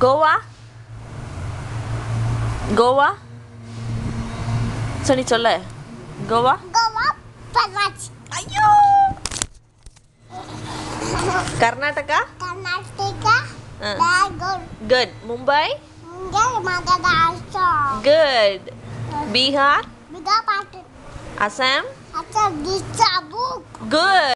Goa. Goa. Sini cole. Goa. Goa. Panas. Ayo. Karnataka. Karnataka. Ah. Bagus. Good. Mumbai. Good. Bihar. Bihar. Assam. Assam. Good.